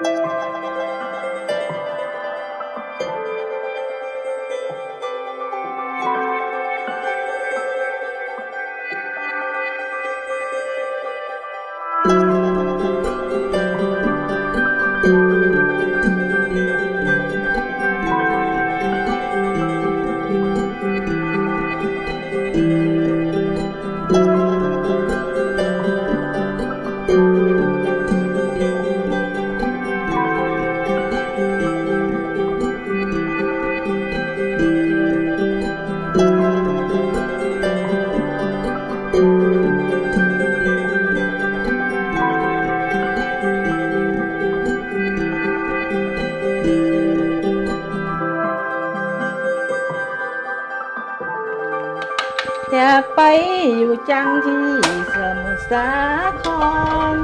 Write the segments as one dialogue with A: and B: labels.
A: อยากไปอยู่จังที่สมุทรสาคร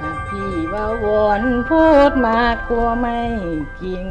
A: หาพี่ว่าวอนพูดมากกลัวไม่จริง